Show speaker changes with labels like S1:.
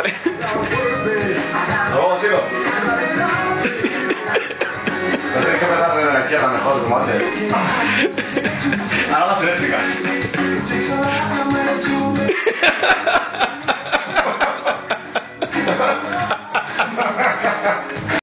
S1: madre.
S2: Luego. No tienes que empezar de energía a la mejor, como antes. Ahora más eléctrica.